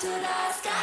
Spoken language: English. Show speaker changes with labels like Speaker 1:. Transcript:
Speaker 1: to the sky.